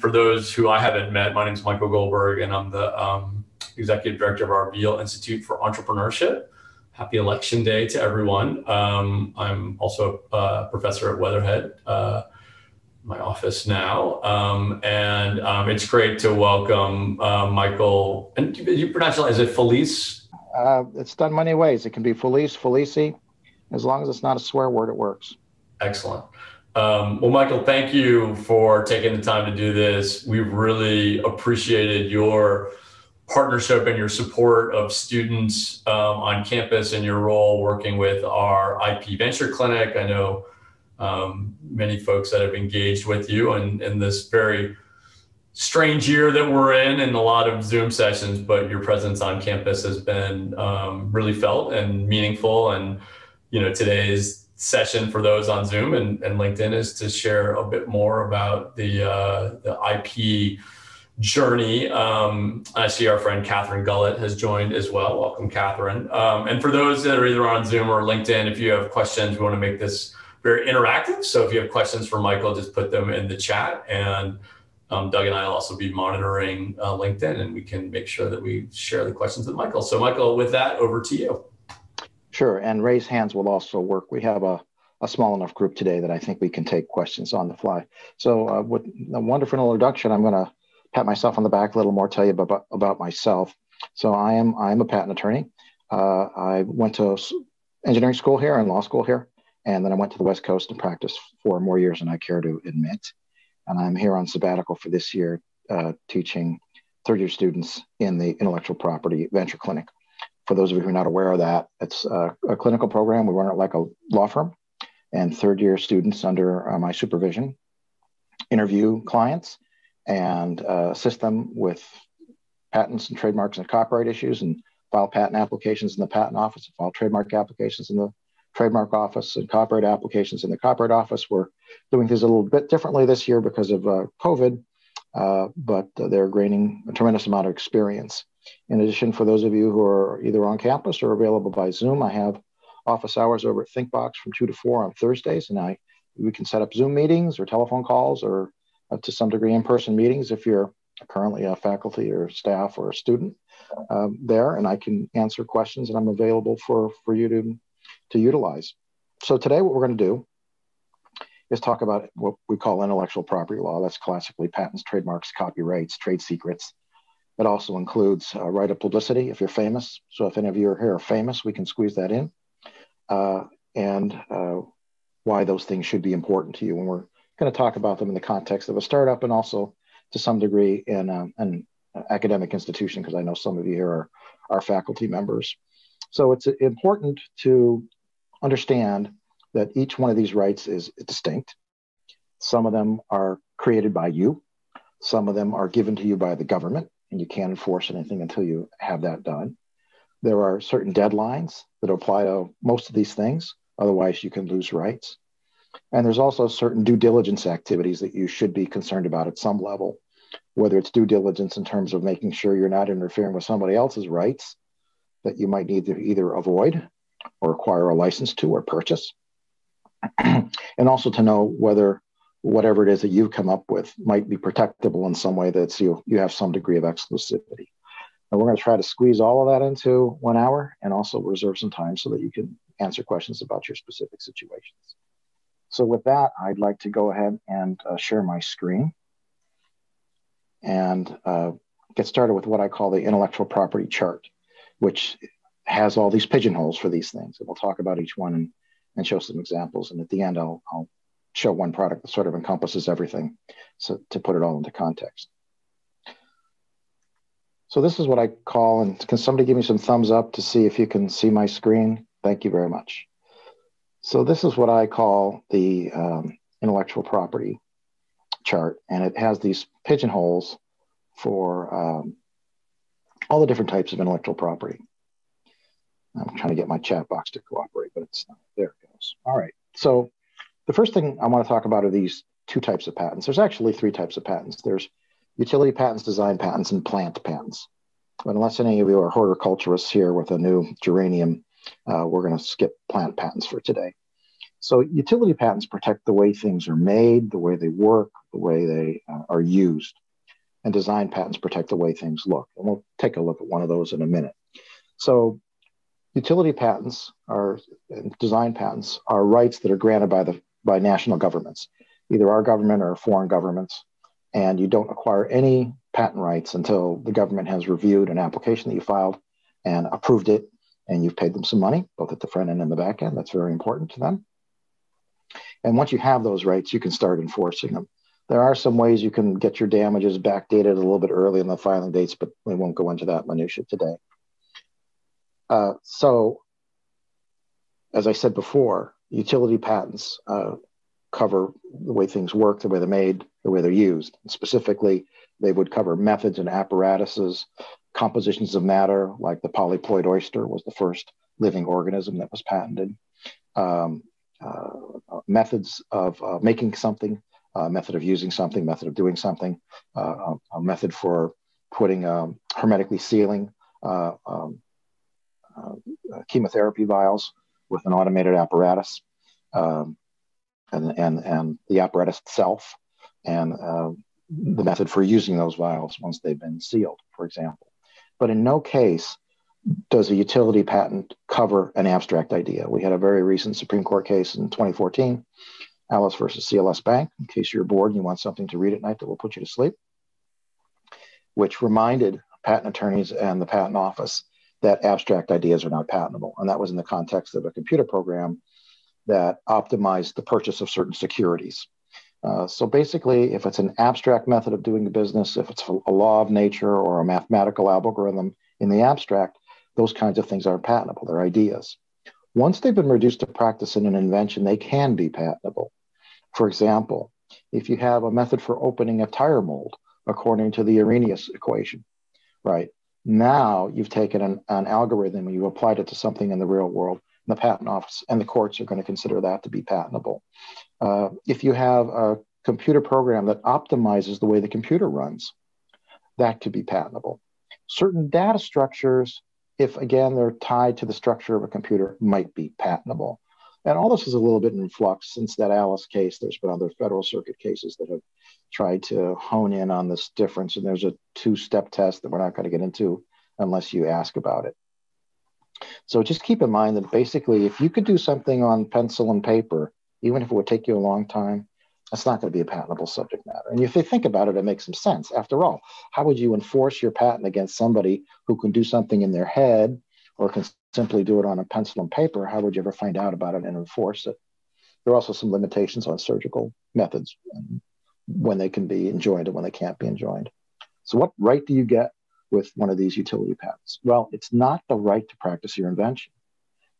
For those who I haven't met, my name is Michael Goldberg, and I'm the um, executive director of our Veale Institute for Entrepreneurship. Happy Election Day to everyone. Um, I'm also a professor at Weatherhead, uh, my office now, um, and um, it's great to welcome uh, Michael. And you pronounce it, is it Felice? Uh, it's done many ways. It can be Felice, Felici. As long as it's not a swear word, it works. Excellent. Um, well, Michael, thank you for taking the time to do this. We've really appreciated your partnership and your support of students um, on campus and your role working with our IP Venture Clinic. I know um, many folks that have engaged with you in, in this very strange year that we're in and a lot of Zoom sessions, but your presence on campus has been um, really felt and meaningful. And, you know, today's session for those on Zoom and, and LinkedIn is to share a bit more about the, uh, the IP journey. Um, I see our friend Catherine Gullett has joined as well. Welcome, Catherine. Um, and for those that are either on Zoom or LinkedIn, if you have questions, we want to make this very interactive. So if you have questions for Michael, just put them in the chat. And um, Doug and I will also be monitoring uh, LinkedIn and we can make sure that we share the questions with Michael. So, Michael, with that, over to you. Sure. And raise hands will also work. We have a, a small enough group today that I think we can take questions on the fly. So, uh, with a wonderful introduction, I'm going to pat myself on the back a little more, tell you about, about myself. So, I am I'm a patent attorney. Uh, I went to engineering school here and law school here, and then I went to the West Coast and practiced for more years than I care to admit. And I'm here on sabbatical for this year, uh, teaching third year students in the intellectual property venture clinic for those of you who are not aware of that, it's a, a clinical program. We run it like a law firm, and third year students under uh, my supervision interview clients and uh, assist them with patents and trademarks and copyright issues and file patent applications in the patent office, and file trademark applications in the trademark office and copyright applications in the copyright office. We're doing things a little bit differently this year because of uh, COVID, uh, but they're gaining a tremendous amount of experience. In addition, for those of you who are either on campus or available by Zoom, I have office hours over at ThinkBox from 2 to 4 on Thursdays, and I we can set up Zoom meetings or telephone calls or to some degree in-person meetings if you're currently a faculty or staff or a student um, there, and I can answer questions and I'm available for, for you to, to utilize. So today what we're going to do is talk about what we call intellectual property law. That's classically patents, trademarks, copyrights, trade secrets, it also includes uh, right of publicity if you're famous. So if any of you are here are famous, we can squeeze that in. Uh, and uh, why those things should be important to you. And we're going to talk about them in the context of a startup and also to some degree in um, an academic institution, because I know some of you here are, are faculty members. So it's important to understand that each one of these rights is distinct. Some of them are created by you. Some of them are given to you by the government and you can't enforce anything until you have that done. There are certain deadlines that apply to most of these things, otherwise, you can lose rights. And there's also certain due diligence activities that you should be concerned about at some level, whether it's due diligence in terms of making sure you're not interfering with somebody else's rights that you might need to either avoid or acquire a license to or purchase. and also to know whether whatever it is that you've come up with might be protectable in some way that you, you have some degree of exclusivity. And we're going to try to squeeze all of that into one hour and also reserve some time so that you can answer questions about your specific situations. So with that, I'd like to go ahead and uh, share my screen and uh, get started with what I call the intellectual property chart, which has all these pigeonholes for these things. And we'll talk about each one and, and show some examples. And at the end, I'll, I'll show one product that sort of encompasses everything so to put it all into context. So this is what I call, and can somebody give me some thumbs up to see if you can see my screen? Thank you very much. So this is what I call the um, intellectual property chart, and it has these pigeonholes for um, all the different types of intellectual property. I'm trying to get my chat box to cooperate, but it's not. There it goes. All right. So the first thing I want to talk about are these two types of patents. There's actually three types of patents. There's utility patents, design patents, and plant patents. But unless any of you are horticulturists here with a new geranium, uh, we're going to skip plant patents for today. So utility patents protect the way things are made, the way they work, the way they uh, are used. And design patents protect the way things look. And we'll take a look at one of those in a minute. So utility patents are design patents are rights that are granted by the by national governments, either our government or foreign governments. And you don't acquire any patent rights until the government has reviewed an application that you filed and approved it, and you've paid them some money, both at the front end and the back end. That's very important to them. And once you have those rights, you can start enforcing them. There are some ways you can get your damages backdated a little bit early in the filing dates, but we won't go into that minutia today. Uh, so, as I said before, utility patents uh, cover the way things work, the way they're made, the way they're used. Specifically, they would cover methods and apparatuses, compositions of matter, like the polyploid oyster was the first living organism that was patented, um, uh, methods of uh, making something, a method of using something, method of doing something, uh, a, method for putting um, hermetically sealing uh, um, uh, chemotherapy vials with an automated apparatus, um, and, and, and the apparatus itself, and uh, the method for using those vials once they've been sealed, for example. But in no case does a utility patent cover an abstract idea? We had a very recent Supreme Court case in 2014, Alice versus CLS Bank. In case you're bored and you want something to read at night that will put you to sleep, which reminded patent attorneys and the patent office that abstract ideas are not patentable. And that was in the context of a computer program that optimized the purchase of certain securities. Uh, so basically, if it's an abstract method of doing business, if it's a law of nature or a mathematical algorithm in the abstract, those kinds of things aren't patentable. They're ideas. Once they've been reduced to practice in an invention, they can be patentable. For example, if you have a method for opening a tire mold according to the Arrhenius equation, right? Now you've taken an, an algorithm and you've applied it to something in the real world. The patent office and the courts are going to consider that to be patentable. Uh, if you have a computer program that optimizes the way the computer runs, that could be patentable. Certain data structures if again they're tied to the structure of a computer, might be patentable. And all this is a little bit in flux since that Alice case. There's been other federal circuit cases that have tried to hone in on this difference. And there's a two step test that we're not going to get into unless you ask about it. So just keep in mind that basically, if you could do something on pencil and paper, even if it would take you a long time, that's not going to be a patentable subject matter. And if you think about it, it makes some sense. After all, how would you enforce your patent against somebody who can do something in their head or can simply do it on a pencil and paper? How would you ever find out about it and enforce it? There are also some limitations on surgical methods when they can be enjoined and when they can't be enjoined. So, what right do you get with one of these utility patents? Well, it's not the right to practice your invention.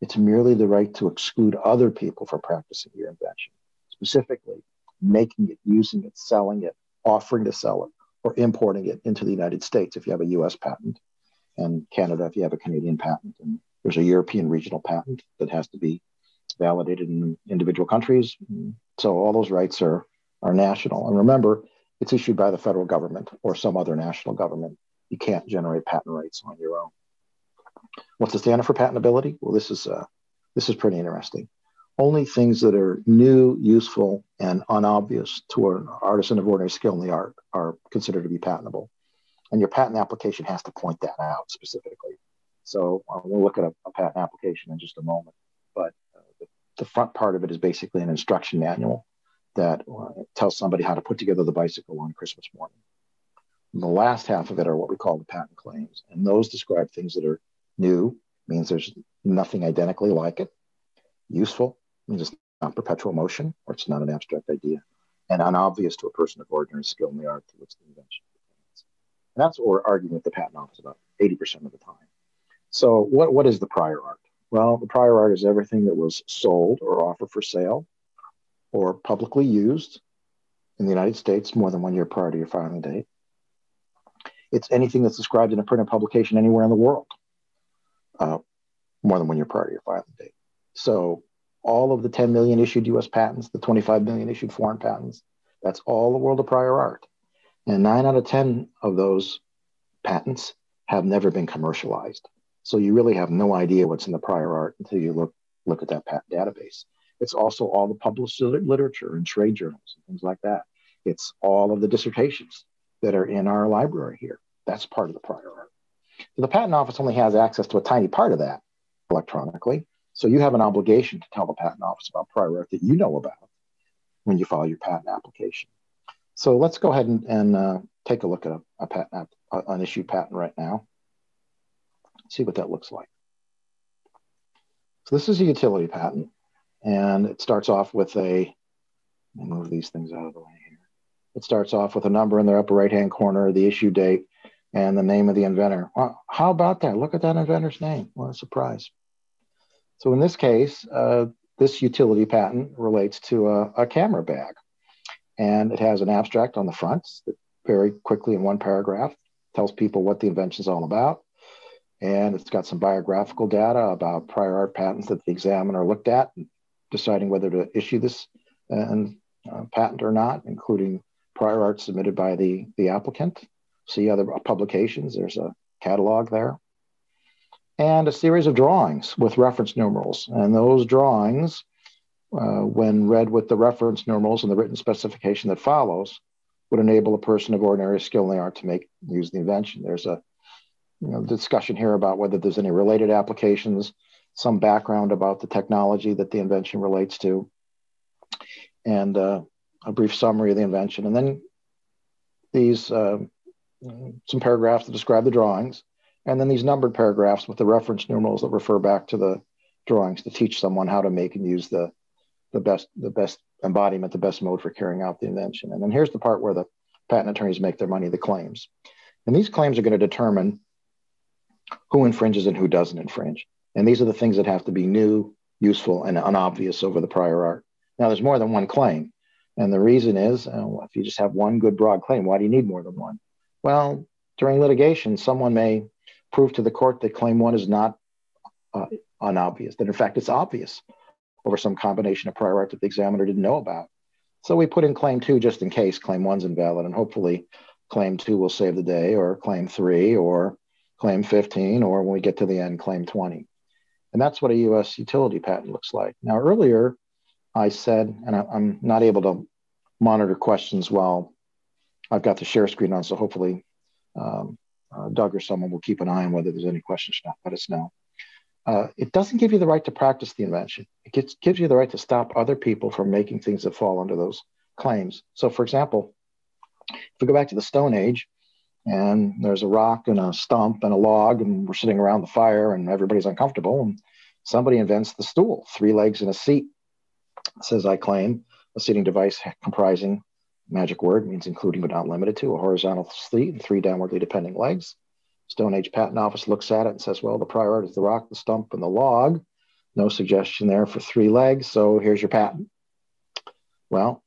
It's merely the right to exclude other people from practicing your invention. Specifically, making it, using it, selling it, offering to sell it, or importing it into the United States if you have a US patent, and Canada if you have a Canadian patent. And there's a European regional patent that has to be validated in individual countries. So all those rights are, are national. And remember, it's issued by the federal government or some other national government. You can't generate patent rights on your own. What's the standard for patentability? Well, this is uh, this is pretty interesting only things that are new, useful, and unobvious to an artisan of ordinary skill in the art are considered to be patentable. And your patent application has to point that out specifically. So uh, we'll look at a, a, patent application in just a moment. But uh, the, the, front part of it is basically an instruction manual that uh, tells somebody how to put together the bicycle on Christmas morning. And the last half of it are what we call the patent claims. And those describe things that are new, means there's nothing identically like it, useful, means it's not perpetual motion or it's not an abstract idea, and unobvious to a person of ordinary skill in the art to which the invention pertains. And that's what we're arguing with the patent office about 80% of the time. So, what, what is the prior art? Well, the prior art is everything that was sold or offered for sale or publicly used in the United States more than one year prior to your filing date. It's anything that's described in a printed publication anywhere in the world uh, more than one year prior to your filing date. So all of the 10 million issued US patents, the 25 million issued foreign patents. That's all the world of prior art. And nine out of 10 of those patents have never been commercialized. So you really have no idea what's in the prior art until you look, look at that patent database. It's also all the published literature and trade journals and things like that. It's all of the dissertations that are in our library here. That's part of the prior art. So the patent office only has access to a tiny part of that electronically. So you have an obligation to tell the patent office about prior art that you know about when you file your patent application. So let's go ahead and, and uh, take a look at a, a patent, an issued patent right now. See what that looks like. So this is a utility patent, and it starts off with a, move these things out of the way here. It starts off with a number in the upper right-hand corner, the issue date, and the name of the inventor. Well, how about that? Look at that inventor's name. What a surprise. So in this case, uh, this utility patent relates to a, a, camera bag. And it has an abstract on the front that very quickly in one paragraph tells people what the invention is all about. And it's got some biographical data about prior art patents that the examiner looked at, deciding whether to issue this uh, uh, patent or not, including prior art submitted by the, the applicant. See other publications, there's a catalog there and a series of drawings with reference numerals. And those drawings, uh, when read with the reference numerals and the written specification that follows, would enable a person of ordinary skill in the art to make use the invention. There's a you know, discussion here about whether there's any related applications, some background about the technology that the invention relates to, and uh, a brief summary of the invention. And then these uh, some paragraphs to describe the drawings, and then these numbered paragraphs with the reference numerals that refer back to the drawings to teach someone how to make and use the, the best the best embodiment, the best mode for carrying out the invention. And then here's the part where the patent attorneys make their money, the claims. And these claims are going to determine who infringes and who doesn't infringe. And these are the things that have to be new, useful, and unobvious over the prior art. Now, there's more than one claim. And the reason is, uh, if you just have one good broad claim, why do you need more than one? Well, during litigation, someone may prove to the court that claim one is not uh, unobvious, that in fact it's obvious over some combination of prior art that the examiner didn't know about. So we put in claim two just in case claim one's invalid, and hopefully claim two will save the day, or claim three, or claim 15, or when we get to the end, claim 20. And that's what a US utility patent looks like. Now, earlier I said, and I, am not able to monitor questions while I've got the share screen on, so hopefully um, uh, Doug or someone will keep an eye on whether there's any questions. Not let us know. Uh, it doesn't give you the right to practice the invention. It gets, gives you the right to stop other people from making things that fall under those claims. So, for example, if we go back to the Stone Age, and there's a rock and a stump and a log, and we're sitting around the fire, and everybody's uncomfortable, and somebody invents the stool, three legs and a seat. Says, I claim a seating device comprising Magic word means including but not limited to a horizontal seat and three downwardly depending legs. Stone Age Patent Office looks at it and says, well, the prior art is the rock, the stump, and the log. No suggestion there for three legs, so here's your patent. Well,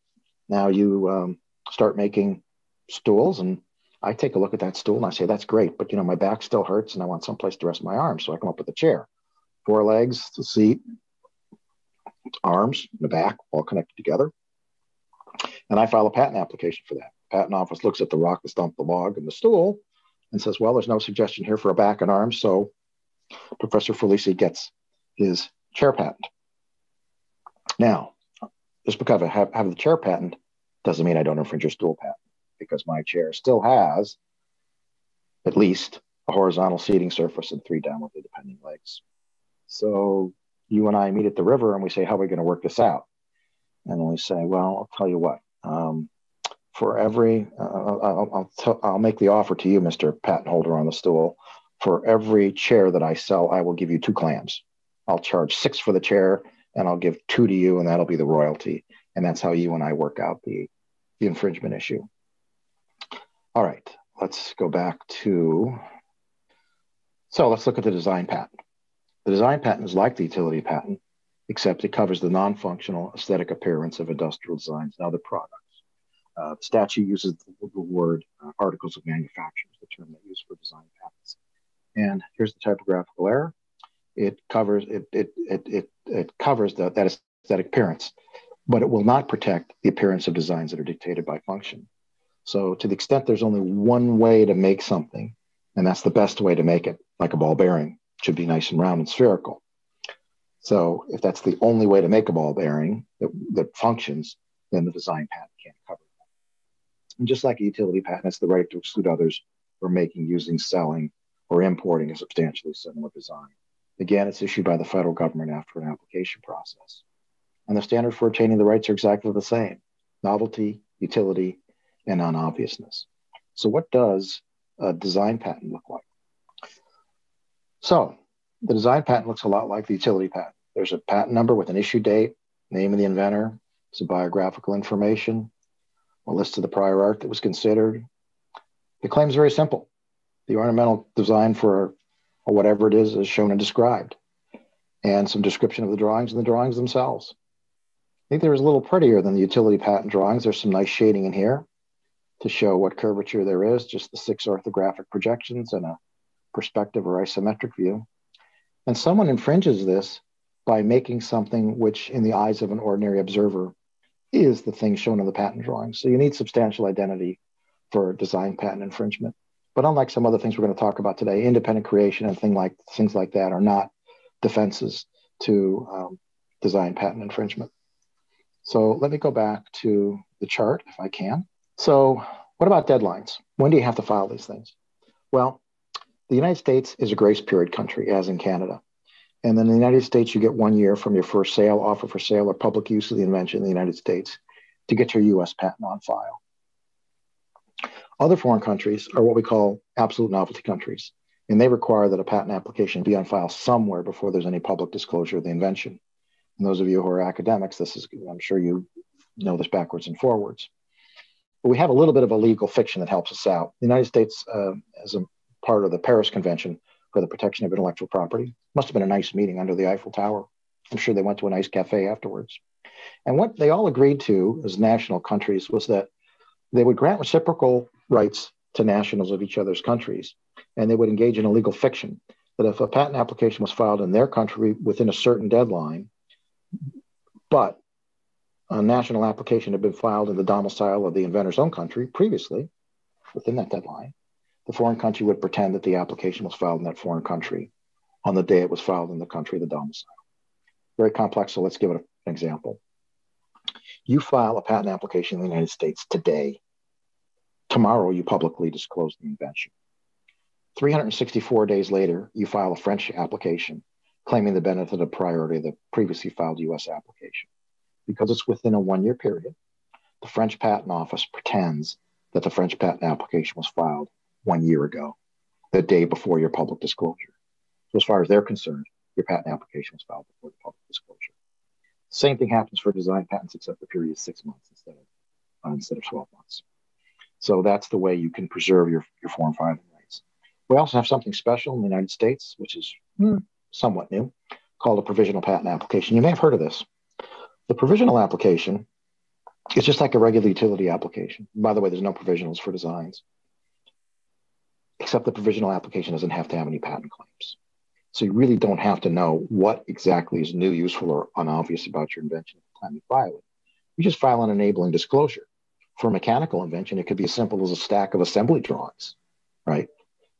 now you um, start making stools, and I take a look at that stool and I say, that's great, but you know, my back still hurts and I want someplace to rest my arms. So I come up with a chair. Four legs, the seat, arms, and the back, all connected together. And I file a patent application for that. Patent office looks at the rock, the stump, the log, and the stool and says, well, there's no suggestion here for a back and arms. So Professor Felici gets his chair patent. Now, just because I have, have the chair patent doesn't mean I don't infringe your stool patent because my chair still has at least a horizontal seating surface and three downwardly depending legs. So you and I meet at the river and we say, how are we going to work this out? And we say, well, I'll tell you what, um, for every, uh, I'll, I'll, t- I'll make the offer to you, Mr. Patent Holder on the stool. For every chair that I sell, I will give you two clams. I'll charge six for the chair and I'll give two to you, and that'll be the royalty. And that's how you and I work out the, the infringement issue. All right, let's go back to. So let's look at the design patent. The design patent is like the utility patent, except it covers the non functional aesthetic appearance of industrial designs and other products. Uh, the statute uses the, the word uh, articles of manufacture, the term they use for design patents. And here's the typographical error. It covers it it it it, it covers the, that aesthetic appearance, but it will not protect the appearance of designs that are dictated by function. So to the extent there's only one way to make something, and that's the best way to make it, like a ball bearing, should be nice and round and spherical. So if that's the only way to make a ball bearing that, that functions, then the design patent can't cover that. And just like a utility patent, it's the right to exclude others from making, using, selling, or importing a substantially similar design. Again, it's issued by the federal government after an application process. And the standards for obtaining the rights are exactly the same novelty, utility, and non obviousness. So, what does a design patent look like? So, the design patent looks a lot like the utility patent. There's a patent number with an issue date, name of the inventor, some biographical information, a list of the prior art that was considered. The claim is very simple. The ornamental design for or whatever it is is shown and described, and some description of the drawings and the drawings themselves. I think they're a little prettier than the utility patent drawings. There's some nice shading in here to show what curvature there is, just the six orthographic projections and a perspective or isometric view. And someone infringes this by making something which, in the eyes of an ordinary observer, is the thing shown in the patent drawing. So you need substantial identity for design patent infringement. But unlike some other things we're going to talk about today, independent creation and thing like things like that are not defenses to um, design patent infringement. So let me go back to the chart if I can. So what about deadlines? When do you have to file these things? Well, the United States is a grace period country, as in Canada. And then in the United States, you get one year from your first sale, offer for sale, or public use of the invention in the United States to get your US patent on file. Other foreign countries are what we call absolute novelty countries, and they require that a patent application be on file somewhere before there's any public disclosure of the invention. And those of you who are academics, this is, I'm sure you know this backwards and forwards. But we have a little bit of a legal fiction that helps us out. The United States, uh, as a part of the Paris Convention for the Protection of Intellectual Property, must have been a nice meeting under the Eiffel Tower. I'm sure they went to a nice cafe afterwards. And what they all agreed to as national countries was that they would grant reciprocal rights to nationals of each other's countries, and they would engage in a legal fiction that if a patent application was filed in their country within a certain deadline, but a national application had been filed in the domicile of the inventor's own country previously, within that deadline, the foreign country would pretend that the application was filed in that foreign country on the day it was filed in the country of the domicile. Very complex, so let's give it an example. You file a patent application in the United States today. Tomorrow, you publicly disclose the invention. 364 days later, you file a French application claiming the benefit of priority of the previously filed US application. Because it's within a one year period, the French Patent Office pretends that the French patent application was filed one year ago, the day before your public disclosure. So, as far as they're concerned, your patent application was filed before the public disclosure. Same thing happens for design patents, except the period is six months instead of uh, instead of 12 months. So that's the way you can preserve your, your foreign filing rights. We also have something special in the United States, which is hmm, somewhat new, called a provisional patent application. You may have heard of this. The provisional application is just like a regular utility application. By the way, there's no provisionals for designs, except the provisional application doesn't have to have any patent claims. So you really don't have to know what exactly is new, useful, or unobvious about your invention at the time you file it. You just file an enabling disclosure. For a mechanical invention, it could be as simple as a stack of assembly drawings, right?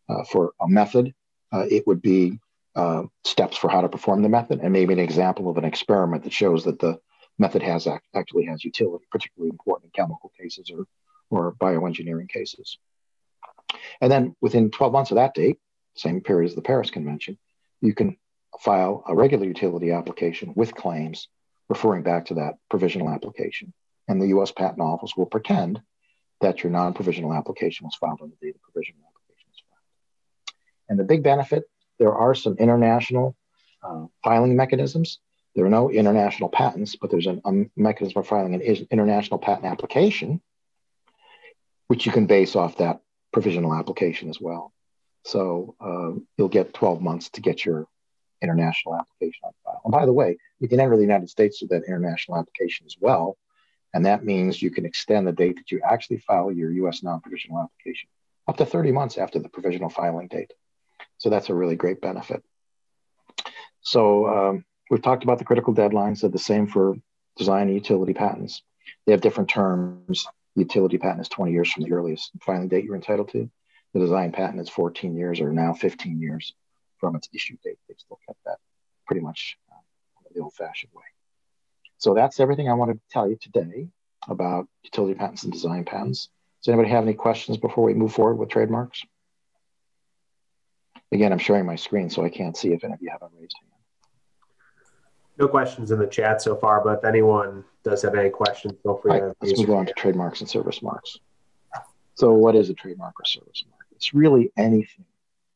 Uh, for a method, uh, it would be uh, steps for how to perform the method, and maybe an example of an experiment that shows that the method has actually has utility, particularly important in chemical cases or, or bioengineering cases. And then within 12 months of that date, same period as the Paris Convention, you can file a regular utility application with claims referring back to that provisional application. And the US Patent Office will pretend that your non provisional application was filed on the date the provisional application was filed. And the big benefit there are some international uh, filing mechanisms. There are no international patents, but there's a, a mechanism for filing an international patent application, which you can base off that provisional application as well. So uh, you'll get 12 months to get your international application on file. And by the way, you can enter the United States with that international application as well. And that means you can extend the date that you actually file your US non provisional application up to 30 months after the provisional filing date. So that's a really great benefit. So um, we've talked about the critical deadlines. They're the same for design and utility patents. They have different terms. Utility patent is 20 years from the earliest filing date you're entitled to. The design patent is 14 years or now 15 years from its issue date. They've still kept that pretty much uh, the old fashioned way. So that's everything I wanted to tell you today about utility patents and design patents. Does anybody have any questions before we move forward with trademarks? Again, I'm sharing my screen, so I can't see if any of you have a raised hand. No questions in the chat so far, but if anyone does have any questions, feel free right, to. Let's move on to trademarks and service marks. So, what is a trademark or service mark? It's really anything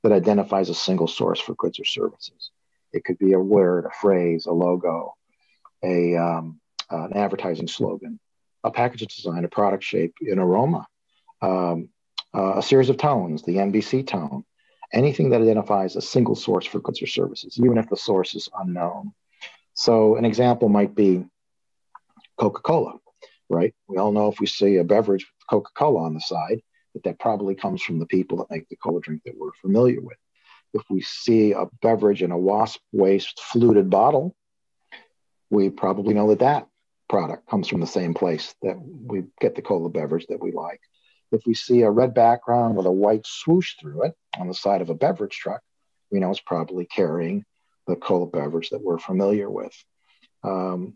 that identifies a single source for goods or services. It could be a word, a phrase, a logo, a um, an advertising slogan, a package design, a product shape, an aroma, um, uh, a series of tones, the NBC tone, anything that identifies a single source for goods or services, even if the source is unknown. So, an example might be Coca Cola, right? We all know if we see a beverage with Coca Cola on the side, that that probably comes from the people that make the cola drink that we're familiar with. If we see a beverage in a wasp waist fluted bottle, we probably know that that product comes from the same place that we get the cola beverage that we like. If we see a red background with a white swoosh through it on the side of a beverage truck, we know it's probably carrying the cola beverage that we're familiar with. Um,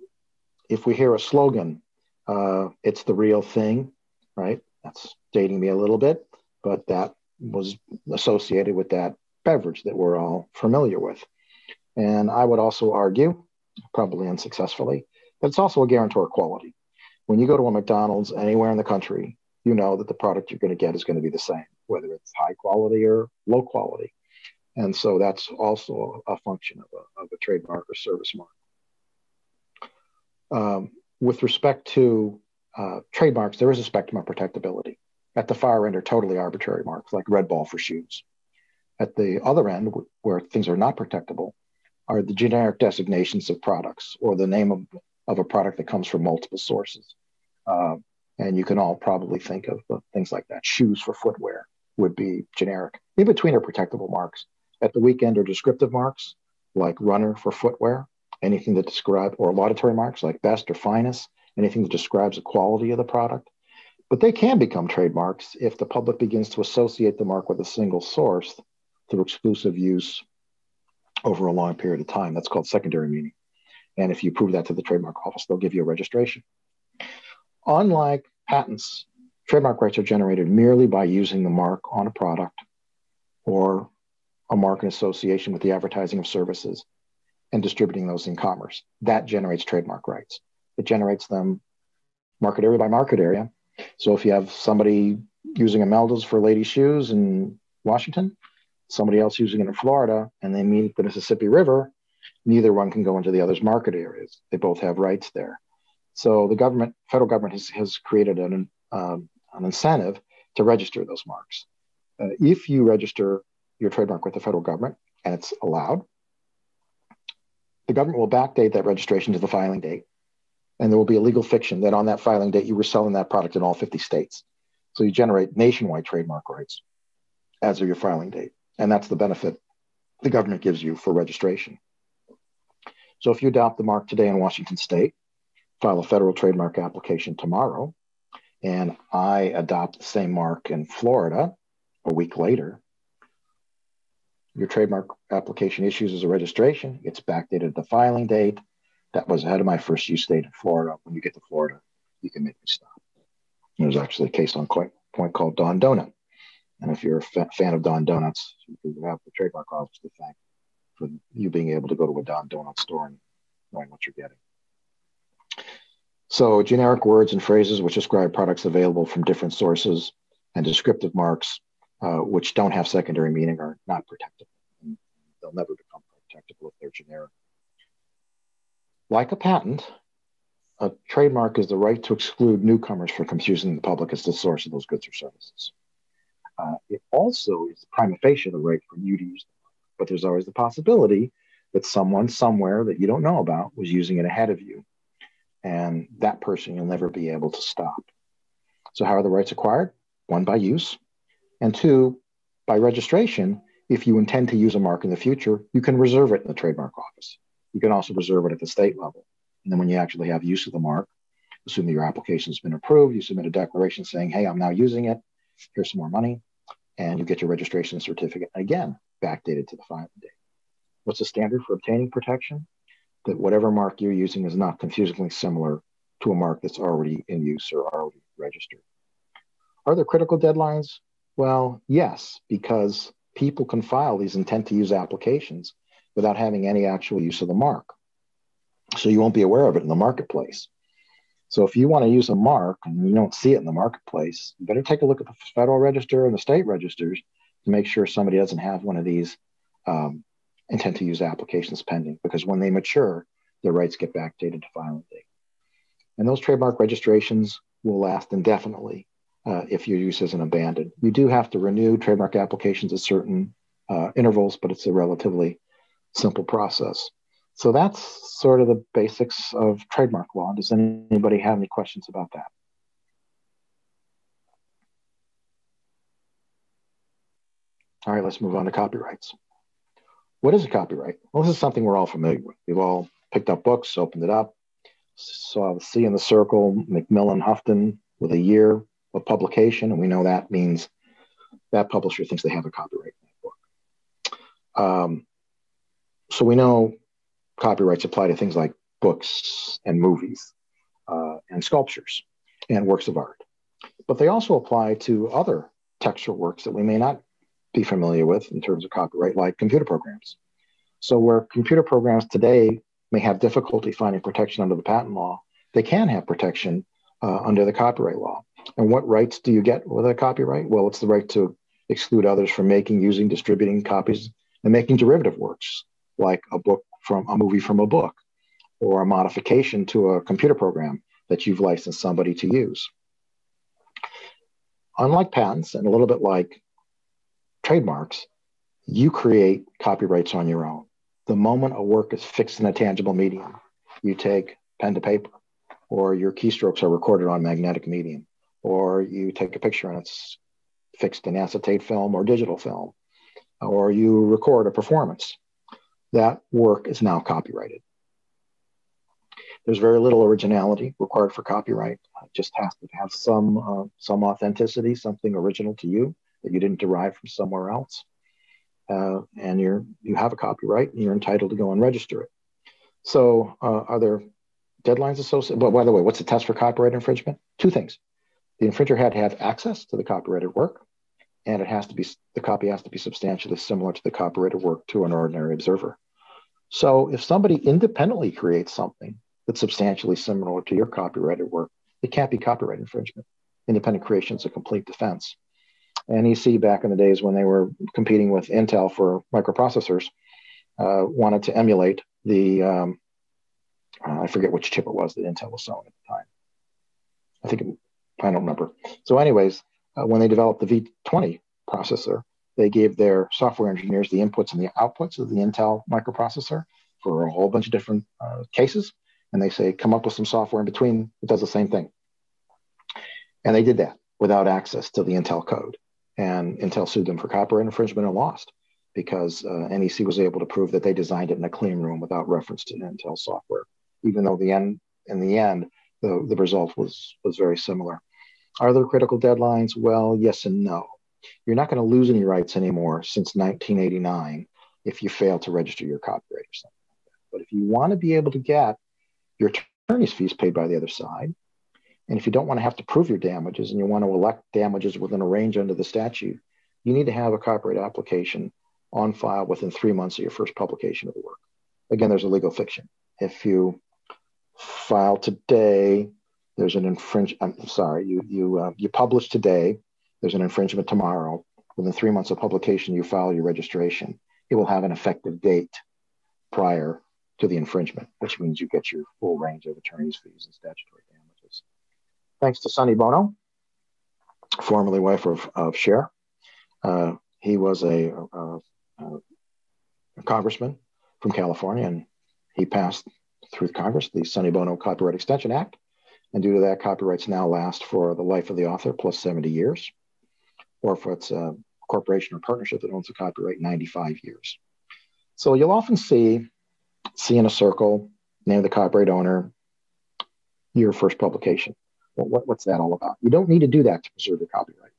if we hear a slogan, uh, it's the real thing, right? That's dating me a little bit, but that was associated with that beverage that we're all familiar with. And I would also argue, probably unsuccessfully, that it's also a guarantor of quality. When you go to a McDonald's anywhere in the country, you know that the product you're going to get is going to be the same, whether it's high quality or low quality. And so that's also a function of a, of a trademark or service mark. Um, with respect to uh, trademarks, there is a spectrum of protectability. At the far end are totally arbitrary marks, like Red Ball for shoes. At the other end, where things are not protectable, are the generic designations of products or the name of, of a product that comes from multiple sources. Uh, and you can all probably think of things like that. Shoes for footwear would be generic. In between are protectable marks. At the weekend are descriptive marks, like runner for footwear, anything that describe, or laudatory marks like best or finest, anything that describes the quality of the product. But they can become trademarks if the public begins to associate the mark with a single source through exclusive use over a long period of time. That's called secondary meaning. And if you prove that to the trademark office, they'll give you a registration. Unlike patents, trademark rights are generated merely by using the mark on a product or a mark in association with the advertising of services and distributing those in commerce. That generates trademark rights. It generates them market area by market area. So if you have somebody using Imelda's for ladies' shoes in Washington, somebody else using it in Florida, and they meet the Mississippi River, neither one can go into the other's market areas. They both have rights there. So the government, federal government, has, has created an, um, an incentive to register those marks. Uh, if you register your trademark with the federal government, and it's allowed, the government will backdate that registration to the filing date. And there will be a legal fiction that on that filing date, you were selling that product in all 50 states. So you generate nationwide trademark rights as of your filing date. And that's the benefit the government gives you for registration. So if you adopt the mark today in Washington state, file a federal trademark application tomorrow, and I adopt the same mark in Florida a week later, your trademark application issues as a registration, it's backdated at the filing date. That was ahead of my first use date in Florida. When you get to Florida, you can make me stop. There's actually a case on point, point called Dawn Donut. And if you're a fa- fan of Dawn Donuts, you have the trademark office to thank for you being able to go to a Dawn Donut store and knowing what you're getting. So, generic words and phrases which describe products available from different sources and descriptive marks uh, which don't have secondary meaning are not protectable. And they'll never become protectable if they're generic. Like a patent, a trademark is the right to exclude newcomers from confusing the public as the source of those goods or services. Uh, it also is prima facie the right for you to use the mark, but there's always the possibility that someone somewhere that you don't know about was using it ahead of you. And that person you'll never be able to stop. So, how are the rights acquired? One, by use, and two, by registration, if you intend to use a mark in the future, you can reserve it in the trademark office. You can also reserve it at the state level. And then when you actually have use of the mark, assuming your application has been approved, you submit a declaration saying, hey, I'm now using it. Here's some more money. And you get your registration certificate, again, backdated to the filing date. What's the standard for obtaining protection? that whatever mark you're using is not confusingly similar to a mark that's already in use or already registered. Are there critical deadlines? Well, yes, because people can file these intent to use applications without having any actual use of the mark. So you won't be aware of it in the marketplace. So if you want to use a mark and you don't see it in the marketplace, you better take a look at the federal register and the state registers to make sure somebody doesn't have one of these um, intent to use applications pending because when they mature, their rights get backdated to filing date. And those trademark registrations will last indefinitely uh, if your use isn't abandoned. You do have to renew trademark applications at certain uh, intervals, but it's a relatively simple process. So that's sort of the basics of trademark law. Does anybody have any questions about that? All right, let's move on to copyrights. What is a copyright? Well, this is something we're all familiar with. We've all picked up books, opened it up, saw the C in the circle, Macmillan Houghton with a year of publication, and we know that means that publisher thinks they have a copyright in that book. Um, so we know copyrights apply to things like books and movies uh, and sculptures and works of art. But they also apply to other textual works that we may not be familiar with in terms of copyright, like computer programs. So, where computer programs today may have difficulty finding protection under the patent law, they can have protection uh, under the copyright law. And what rights do you get with a copyright? Well, it's the right to exclude others from making, using, distributing copies, and making derivative works like a book from a movie from a book or a modification to a computer program that you've licensed somebody to use. Unlike patents and a little bit like trademarks, you create copyrights on your own. The moment a work is fixed in a tangible medium, you take pen to paper, or your keystrokes are recorded on magnetic medium, or you take a picture and it's fixed in acetate film or digital film, or you record a performance that work is now copyrighted. There's very little originality required for copyright. It just has to have some uh, some authenticity, something original to you that you didn't derive from somewhere else. Uh, and you're you have a copyright, and you're entitled to go and register it. So, uh, are there deadlines associated? But by the way, what's the test for copyright infringement? Two things: the infringer had to have access to the copyrighted work, and it has to be the copy has to be substantially similar to the copyrighted work to an ordinary observer. So if somebody independently creates something that's substantially similar to your copyrighted work, it can't be copyright infringement. Independent creation is a complete defense. NEC back in the days when they were competing with Intel for microprocessors uh, wanted to emulate the um, uh, I forget which chip it was that Intel was selling at the time. I think I don't remember. So, anyways, uh, when they developed the V20 processor, they gave their software engineers the inputs and the outputs of the Intel microprocessor for a whole bunch of different uh, cases. And they say, come up with some software in between that does the same thing. And they did that without access to the Intel code. And Intel sued them for copyright infringement and lost because uh, NEC was able to prove that they designed it in a clean room without reference to Intel software, even though the end, in the end, the, the result was, was very similar. Are there critical deadlines? Well, yes and no. You're not going to lose any rights anymore since 1989 if you fail to register your copyright or something like that. But if you want to be able to get your attorney's fees paid by the other side, and if you don't want to have to prove your damages and you want to elect damages within a range under the statute, you need to have a copyright application on file within three months of your first publication of the work. Again, there's a legal fiction. If you file today there's an infringe. I'm sorry, you you uh, you publish today. There's an infringement tomorrow. Within three months of publication, you file your registration. It will have an effective date prior to the infringement, which means you get your full range of attorney's fees and statutory damages. Thanks to Sonny Bono, formerly wife of, of Cher. Uh, he was a, a, a congressman from California, and he passed through Congress the Sonny Bono Copyright Extension Act, and due to that, copyrights now last for the life of the author plus 70 years, or if it's a corporation or partnership that owns the copyright, 95 years. So you'll often see, see in a circle, name of the copyright owner, your first publication. Well, what, what's that all about? You don't need to do that to preserve your copyright.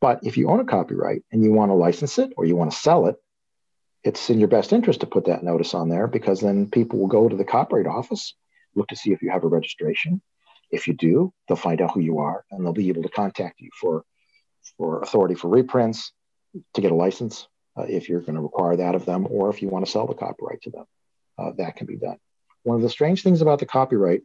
But if you own a copyright and you want to license it or you want to sell it, it's in your best interest to put that notice on there because then people will go to the copyright office, look to see if you have a registration. If you do, they'll find out who you are and they'll be able to contact you for, for authority for reprints, to get a license, uh, if you're going to require that of them, or if you want to sell the copyright to them, uh, that can be done. One of the strange things about the copyright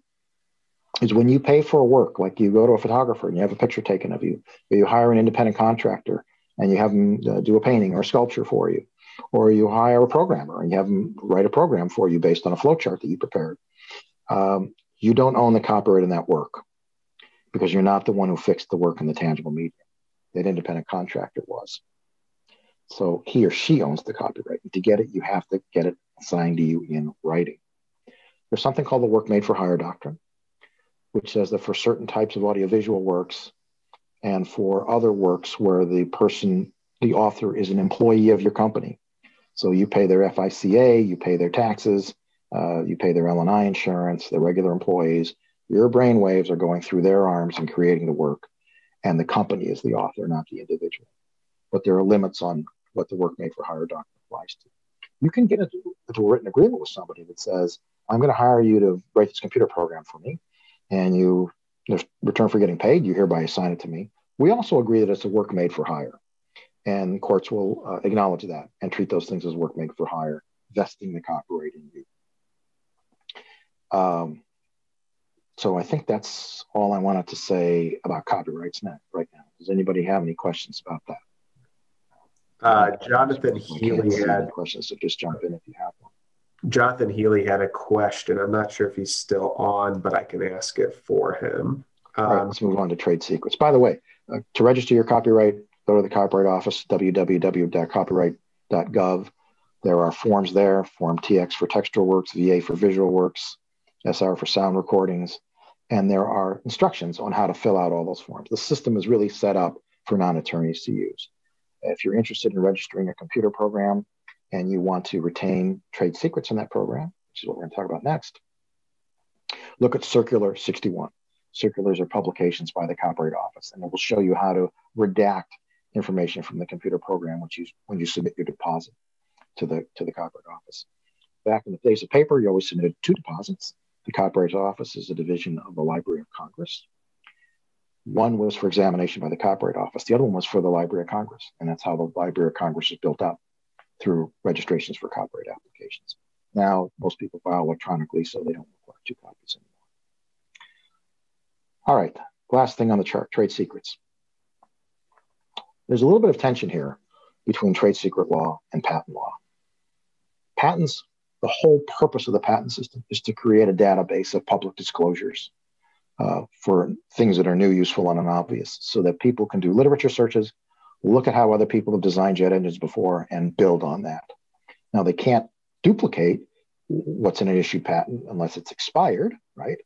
is when you pay for a work, like you go to a photographer and you have a picture taken of you, or you hire an independent contractor and you have them uh, do a painting or a sculpture for you, or you hire a programmer and you have them write a program for you based on a flowchart that you prepared. Um, you don't own the copyright in that work because you're not the one who fixed the work in the tangible medium. That independent contractor was. So he or she owns the copyright. And to get it, you have to get it assigned to you in writing. There's something called the work made for hire doctrine, which says that for certain types of audiovisual works and for other works where the person, the author, is an employee of your company. So you pay their FICA, you pay their taxes, uh, you pay their L&I insurance, their regular employees. Your brain waves are going through their arms and creating the work, and the company is the author, not the individual. But there are limits on what the work made for hire doctrine applies to. You can get into, into a written agreement with somebody that says, I'm going to hire you to write this computer program for me. And you, in return for getting paid, you hereby assign it to me. We also agree that it's a work made for hire. And courts will uh, acknowledge that and treat those things as work made for hire, vesting the copyright in you. Um, so I think that's all I wanted to say about copyrights net right now. Does anybody have any questions about that? Uh, Jonathan Healy had questions, so just jump in if you have one. Jonathan Healy had a question. I'm not sure if he's still on, but I can ask it for him. Um, All right, let's move on to trade secrets. By the way, uh, to register your copyright, go to the Copyright Office, www.copyright.gov. There are forms there Form TX for textual works, VA for visual works, SR for sound recordings, and there are instructions on how to fill out all those forms. The system is really set up for non attorneys to use. If you're interested in registering a computer program and you want to retain trade secrets in that program, which is what we're going to talk about next, look at Circular 61. Circulars are publications by the Copyright Office, and it will show you how to redact information from the computer program when you, when you submit your deposit to the, to the Copyright Office. Back in the days of paper, you always submitted two deposits. The Copyright Office is a division of the Library of Congress. One was for examination by the Copyright Office. The other one was for the Library of Congress. And that's how the Library of Congress is built up through registrations for copyright applications. Now, most people file electronically, so they don't require two copies anymore. All right, last thing on the chart trade secrets. There's a little bit of tension here between trade secret law and patent law. Patents, the whole purpose of the patent system is to create a database of public disclosures uh, for things that are new, useful, and unobvious, so that people can do literature searches, look at how other people have designed jet engines before, and build on that. Now, they can't duplicate what's in an issued patent unless it's expired, right?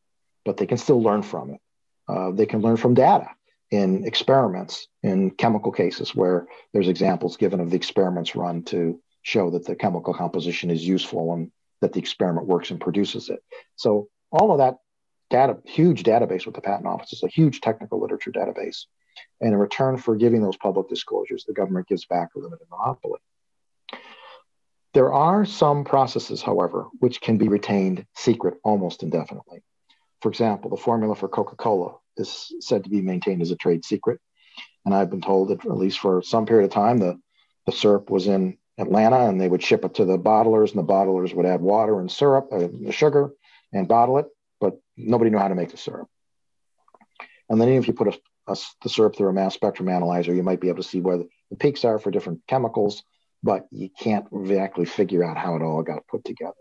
But they can still learn from it. Uh, they can learn from data in experiments in chemical cases where there's examples given of the experiments run to show that the chemical composition is useful and that the experiment works and produces it. So all of that data, huge database with the patent office. is a huge technical literature database. And in return for giving those public disclosures, the government gives back a limited monopoly. There are some processes, however, which can be retained secret almost indefinitely. For example, the formula for Coca Cola is said to be maintained as a trade secret. And I've been told that, at least for some period of time, the, the syrup was in Atlanta and they would ship it to the bottlers, and the bottlers would add water and syrup, uh, sugar, and bottle it but nobody knew how to make the syrup. And then if you put a, a, the syrup through a mass spectrum analyzer, you might be able to see where the, the peaks are for different chemicals, but you can't exactly figure out how it all got put together.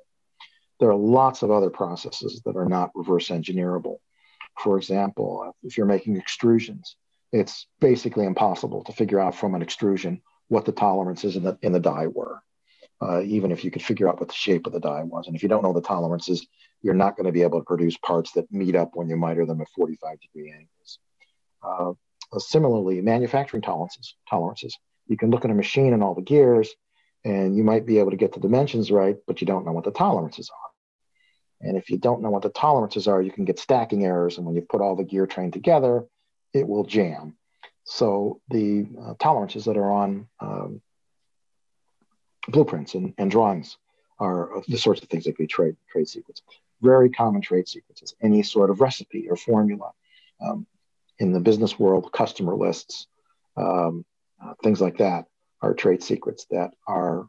There are lots of other processes that are not reverse engineerable. For example, if you're making extrusions, it's basically impossible to figure out from an extrusion what the tolerances in the, in the die were uh, even if you could figure out what the shape of the die was. And if you don't know the tolerances, you're not going to be able to produce parts that meet up when you miter them at 45 degree angles. Uh, similarly, manufacturing tolerances, tolerances. You can look at a machine and all the gears, and you might be able to get the dimensions right, but you don't know what the tolerances are. And if you don't know what the tolerances are, you can get stacking errors. And when you put all the gear train together, it will jam. So the uh, tolerances that are on um, blueprints and, and drawings are the sorts of things that could be trade trade secrets. Very common trade secrets any sort of recipe or formula. Um, in the business world, customer lists, um, uh, things like that are trade secrets that are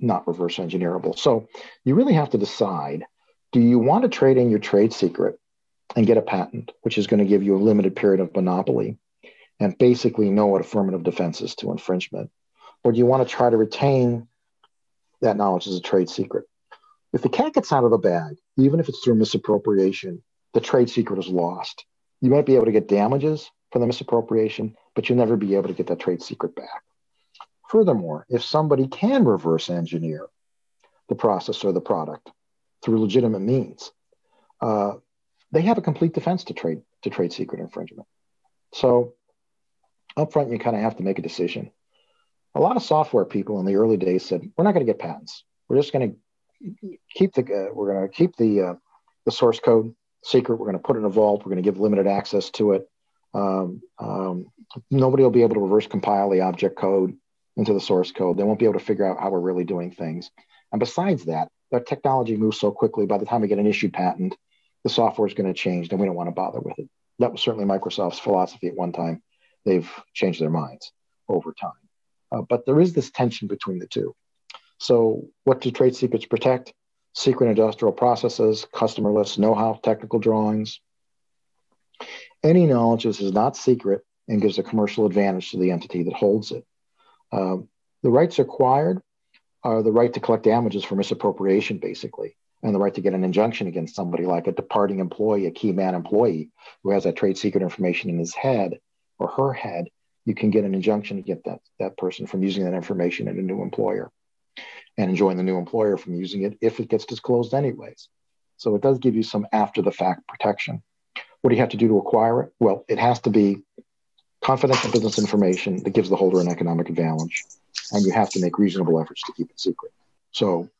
not reverse engineerable. So you really have to decide do you want to trade in your trade secret and get a patent, which is going to give you a limited period of monopoly and basically know what affirmative defenses to infringement? Or do you want to try to retain that knowledge as a trade secret? If the cat gets out of the bag, even if it's through misappropriation, the trade secret is lost. You might be able to get damages for the misappropriation, but you'll never be able to get that trade secret back. Furthermore, if somebody can reverse engineer the process or the product through legitimate means, uh, they have a complete defense to trade to trade secret infringement. So up front, you kind of have to make a decision. A lot of software people in the early days said, "We're not going to get patents. We're just going to keep the uh, we're going to keep the uh, the source code secret. We're going to put it in a vault. We're going to give limited access to it. Um, um, nobody will be able to reverse compile the object code into the source code. They won't be able to figure out how we're really doing things. And besides that, the technology moves so quickly. By the time we get an issued patent, the software is going to change, and we don't want to bother with it. That was certainly Microsoft's philosophy at one time. They've changed their minds over time. Uh, but there is this tension between the two. So, what do trade secrets protect? Secret industrial processes, customer lists, know how, technical drawings. Any knowledge that is not secret and gives a commercial advantage to the entity that holds it. Um, the rights acquired are the right to collect damages for misappropriation, basically, and the right to get an injunction against somebody like a departing employee, a key man employee who has that trade secret information in his head or her head. You can get an injunction to get that, that person from using that information in a new employer and enjoin the new employer from using it if it gets disclosed anyways. So it does give you some after the fact protection. What do you have to do to acquire it? Well, it has to be confidential business information that gives the holder an economic advantage, and you have to make reasonable efforts to keep it secret. So,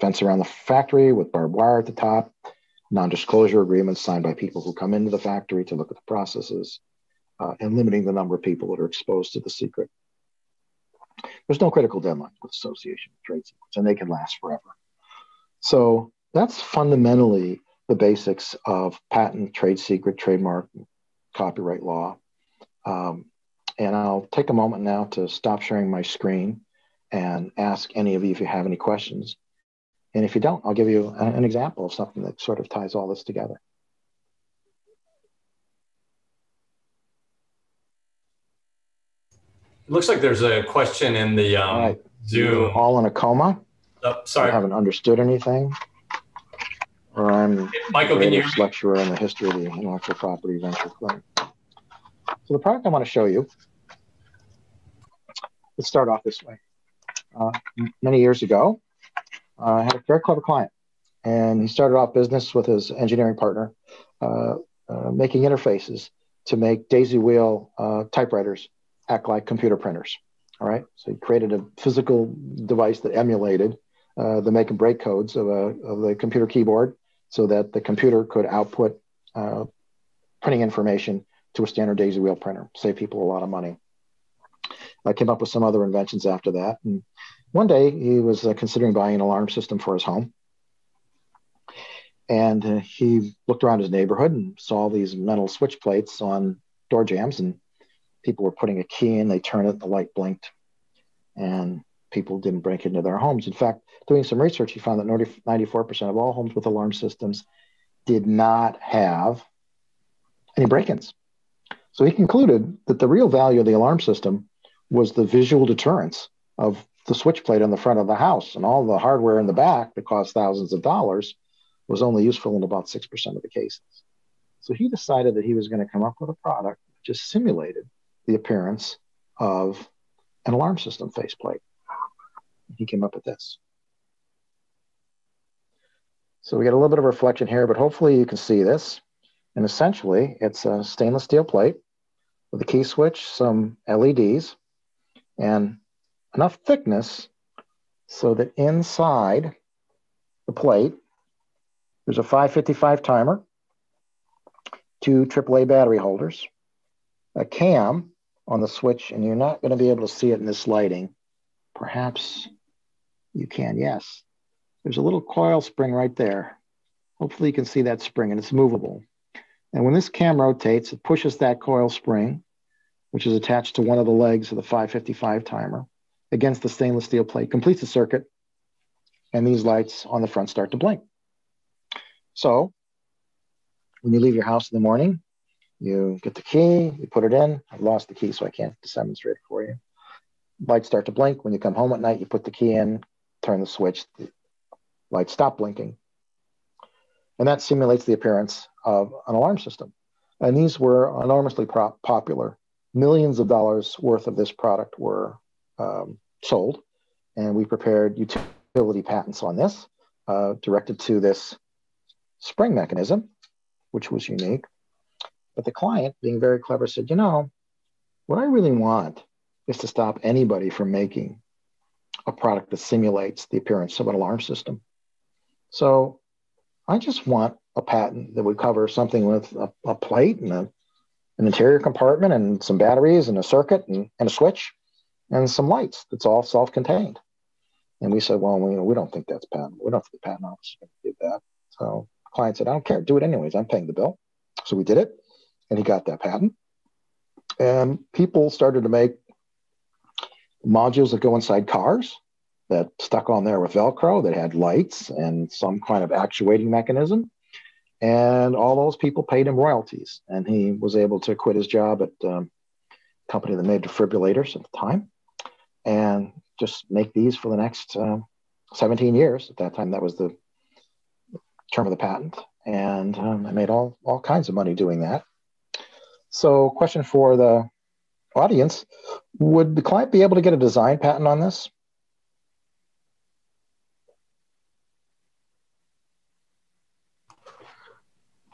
fence around the factory with barbed wire at the top, non disclosure agreements signed by people who come into the factory to look at the processes, uh, and limiting the number of people that are exposed to the secret. There's no critical deadline with association of trade secrets, and they can last forever. So, that's fundamentally the basics of patent, trade secret, trademark, copyright law. Um, and I'll take a moment now to stop sharing my screen and ask any of you if you have any questions. And if you don't, I'll give you an example of something that sort of ties all this together. It looks like there's a question in the um, right. Zoom. All in a coma. Oh, sorry. I haven't understood anything. Or I'm Michael, can you lecturer in the history of the intellectual property venture fund. So the product I want to show you, let's start off this way. Uh, many years ago, uh, I had a very clever client, and he started off business with his engineering partner, uh, uh making interfaces to make daisy wheel uh, typewriters act like computer printers. All right, so he created a physical device that emulated uh, the make and break codes of, a, of the computer keyboard, so that the computer could output printing information to a standard daisy wheel printer, save people a lot of money. I came up with some other inventions after that. And one day he was uh, considering buying an alarm system for his home. And uh, he looked around his neighborhood and saw these metal switch plates on door jambs and people were putting a key in, they turned it, the light blinked, and people didn't break into their homes. In fact, doing some research, he found that 94% of all homes with alarm systems did not have any break ins. So he concluded that the real value of the alarm system was the visual deterrence of the switch plate on the front of the house, and all the hardware in the back that cost thousands of dollars was only useful in about 6% of the cases. So he decided that he was going to come up with a product that just simulated the appearance of an alarm system faceplate. He came up with this. So we get a little bit of reflection here, but hopefully you can see this. And essentially, it's a stainless steel plate with a key switch, some LEDs, and enough thickness so that inside the plate, there's a 555 timer, two AAA battery holders, a cam on the switch, and you're not going to be able to see it in this lighting, Perhaps you can, yes. There's a little coil spring right there. Hopefully you can see that spring and it's movable. And when this cam rotates, it pushes that coil spring, which is attached to one of the legs of the 555 timer, against the stainless steel plate, completes the circuit, and these lights on the front start to blink. So when you leave your house in the morning, you get the key, you put it in. I've lost the key, so I can't demonstrate it for you. Lights start to blink. When you come home at night, you put the key in, turn the switch, the lights stop blinking. And that simulates the appearance of an alarm system. And these were enormously popular. Millions of dollars worth of this product were um, sold. And we prepared utility patents on this, uh, directed to this spring mechanism, which was unique. But the client, being very clever, said, you know, what I really want is to stop anybody from making a product that simulates the appearance of an alarm system. So I just want a patent that would cover something with a, a plate and a, an interior compartment and some batteries and a circuit and, and a switch and some lights that's all self-contained. And we said, well, we, we don't think that's patent. We don't think the patent office is going to do that. So the client said, I don't care. Do it anyways. I'm paying the bill. So we did it and he got that patent. And people started to make modules that go inside cars that stuck on there with Velcro that had lights and some kind of actuating mechanism. And all those people paid him royalties. And he was able to quit his job at um, a company that made defibrillators at the time and just make these for the next uh, 17 years. At that time, that was the term of the patent. And um, I made all, all kinds of money doing that. So, question for the audience Would the client be able to get a design patent on this?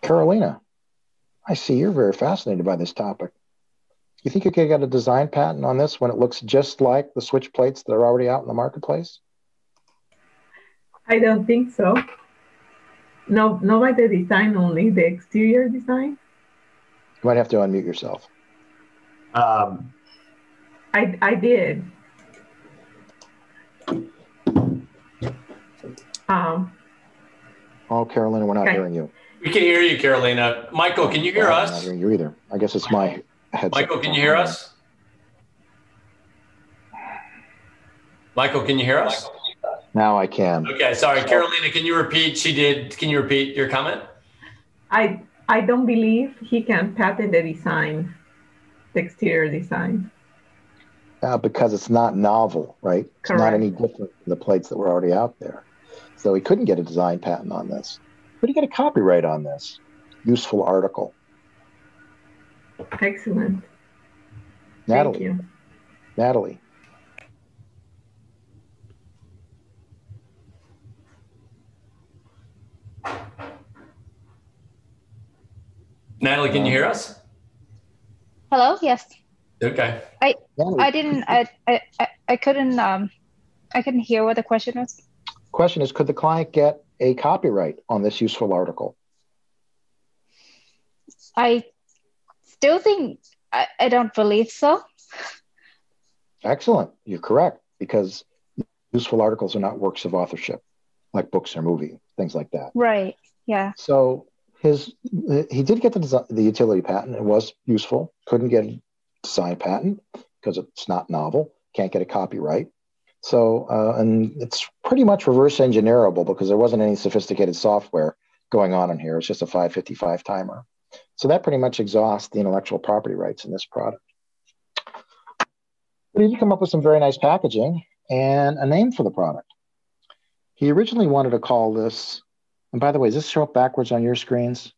Carolina, I see you're very fascinated by this topic. You think you could get a design patent on this when it looks just like the switch plates that are already out in the marketplace? I don't think so. No, not by the design only, the exterior design. You might have to unmute yourself. Um, I, I did. Um, oh, Carolina, we're not okay. hearing you. We can hear you, Carolina. Michael, can you hear oh, us? I'm not hearing you either. I guess it's my headset. Michael, can you hear us? Michael, can you hear us? Now I can. Okay, sorry. Carolina, can you repeat? She did. Can you repeat your comment? I I don't believe he can patent the design, the exterior design. Uh, because it's not novel, right? It's Correct. not any different than the plates that were already out there. So he couldn't get a design patent on this. But he got a copyright on this. Useful article. Excellent. Natalie. Thank you. Natalie. Natalie, can you hear us? Hello. Yes. Okay. I I didn't I I I couldn't um I couldn't hear what the question was. Question is, could the client get a copyright on this useful article? I still think I, I don't believe so. Excellent. You're correct because useful articles are not works of authorship like books or movie, things like that. Right. Yeah. So his he did get the design, the utility patent. It was useful. Couldn't get a design patent because it's not novel. Can't get a copyright. So uh, and it's pretty much reverse engineerable because there wasn't any sophisticated software going on in here. It's just a 555 timer. So that pretty much exhausts the intellectual property rights in this product. But he did come up with some very nice packaging and a name for the product. He originally wanted to call this and by the way, does this show up backwards on your screens?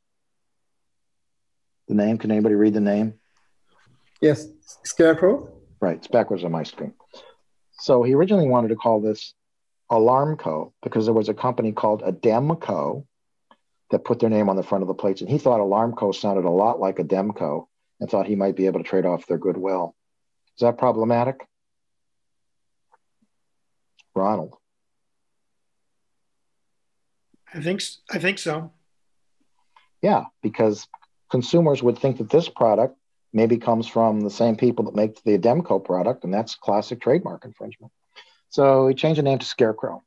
The name? Can anybody read the name? Yes, Scarecrow. Right, it's backwards on my screen. So he originally wanted to call this Alarmco because there was a company called Ademco that put their name on the front of the plates, and he thought Alarmco sounded a lot like Ademco and thought he might be able to trade off their goodwill. Is that problematic? Ronald. I think I think so. Yeah, because consumers would think that this product maybe comes from the same people that make the Ademco product, and that's classic trademark infringement. So we changed the name to Scarecrow,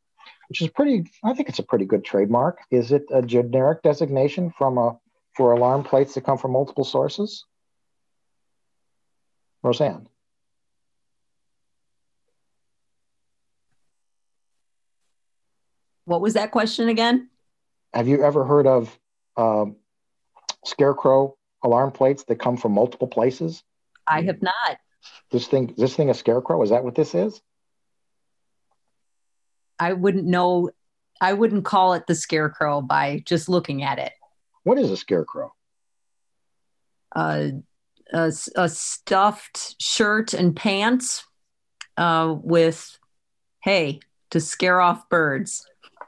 which is pretty, I think it's a pretty good trademark. Is it a generic designation from a, for alarm plates that come from multiple sources? Roseanne. What was that question again? Have you ever heard of um, scarecrow alarm plates that come from multiple places? I have not. This thing, this thing, a scarecrow. Is that what this is? I wouldn't know. I wouldn't call it the scarecrow by just looking at it. What is a scarecrow? Uh, a, a stuffed shirt and pants uh, with hay to scare off birds.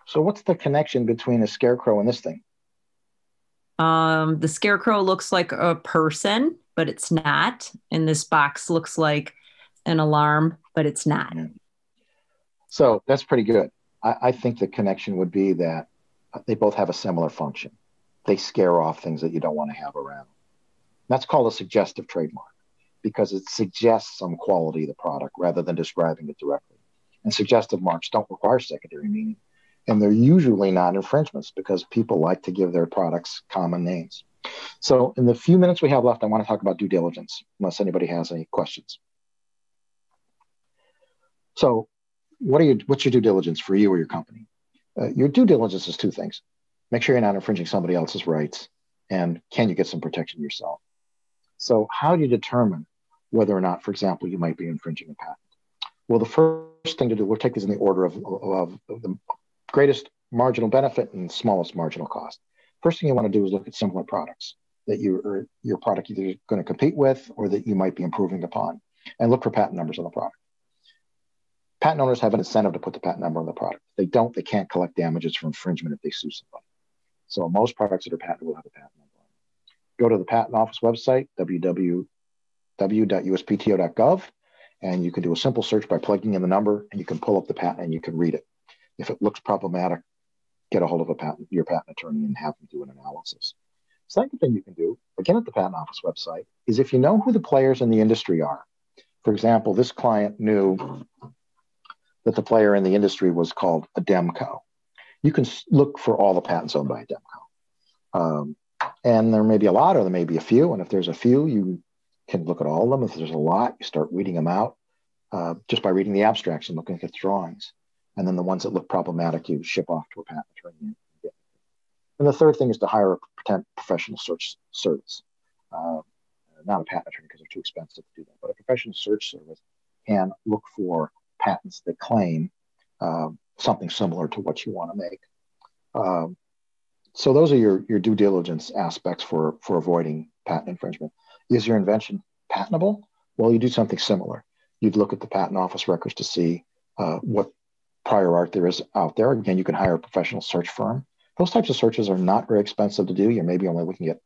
So, what's the connection between a scarecrow and this thing? Um, the scarecrow looks like a person, but it's not. And this box looks like an alarm, but it's not. So that's pretty good. I, I, think the connection would be that they both have a similar function. They scare off things that you don't want to have around. That's called a suggestive trademark because it suggests some quality of the product rather than describing it directly. And suggestive marks don't require secondary meaning. And they're usually not infringements because people like to give their products common names. So, in the few minutes we have left, I want to talk about due diligence, unless anybody has any questions. So, what are you, what's your due diligence for you or your company? Uh, your due diligence is two things make sure you're not infringing somebody else's rights, and can you get some protection yourself? So, how do you determine whether or not, for example, you might be infringing a patent? Well, the first thing to do, we'll take these in the order of, of the greatest marginal benefit and smallest marginal cost. First thing you want to do is look at similar products that you your product either going to compete with or that you might be improving upon, and look for patent numbers on the product. Patent owners have an incentive to put the patent number on the product. If they don't, they can't collect damages for infringement if they sue somebody. So most products that are patented will have a patent number. Go to the patent office website, www.uspto.gov, and you can do a simple search by plugging in the number, and you can pull up the patent and you can read it. If it looks problematic, get a hold of a patent, your patent attorney and have them do an analysis. Second thing you can do, again at the patent office website, is if you know who the players in the industry are. For example, this client knew that the player in the industry was called Ademco. You can look for all the patents owned by Ademco. Um, and there may be a lot or there may be a few. And if there's a few, you can look at all of them. If there's a lot, you start weeding them out uh, just by reading the abstracts and looking at the drawings. And then the ones that look problematic, you ship off to a patent attorney. And the third thing is to hire a professional search service. Uh, not a patent attorney because they're too expensive to do that, but a professional search service can look for patents that claim uh, something similar to what you want to make. Um, so those are your, your due diligence aspects for, for avoiding patent infringement. Is your invention patentable? Well, you do something similar. You'd look at the patent office records to see uh, what prior art there is out there. Again, you can hire a professional search firm. Those types of searches are not very expensive to do. You're maybe only looking at